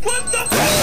What the